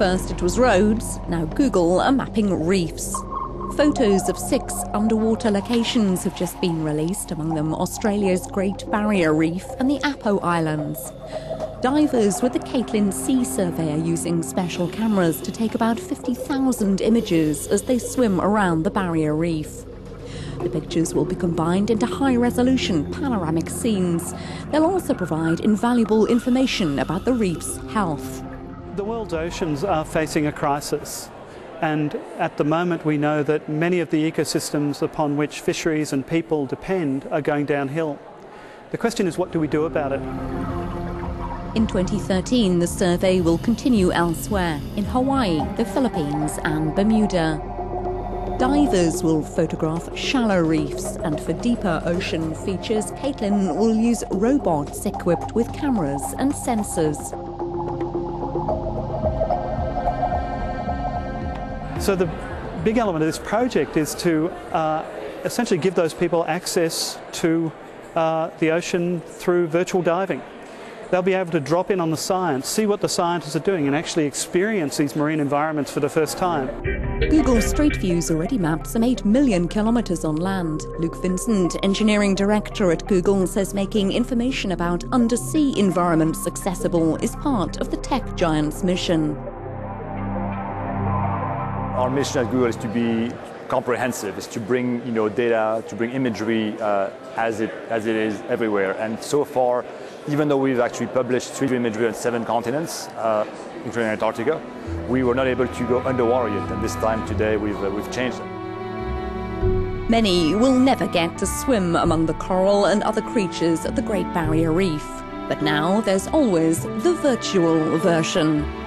First it was roads, now Google are mapping reefs. Photos of six underwater locations have just been released, among them Australia's Great Barrier Reef and the Apo Islands. Divers with the Catlin Sea Survey are using special cameras to take about 50,000 images as they swim around the barrier reef. The pictures will be combined into high resolution panoramic scenes. They'll also provide invaluable information about the reef's health. The world's oceans are facing a crisis. And at the moment, we know that many of the ecosystems upon which fisheries and people depend are going downhill. The question is, what do we do about it? In 2013, the survey will continue elsewhere in Hawaii, the Philippines, and Bermuda. Divers will photograph shallow reefs, and for deeper ocean features, Catlin will use robots equipped with cameras and sensors. So the big element of this project is to uh, essentially give those people access to uh, the ocean through virtual diving they'll be able to drop in on the science, see what the scientists are doing, and actually experience these marine environments for the first time. Google Street View's already mapped some 8 million kilometres on land. Luc Vincent, engineering director at Google, says making information about undersea environments accessible is part of the tech giant's mission. Our mission at Google is to be comprehensive, is to bring you know, data, to bring imagery uh, as, it, as it is everywhere. And so far, even though we've actually published 3D imagery on seven continents, uh, including Antarctica, we were not able to go underwater yet. And this time today, we've, uh, we've changed it. Many will never get to swim among the coral and other creatures of the Great Barrier Reef. But now there's always the virtual version.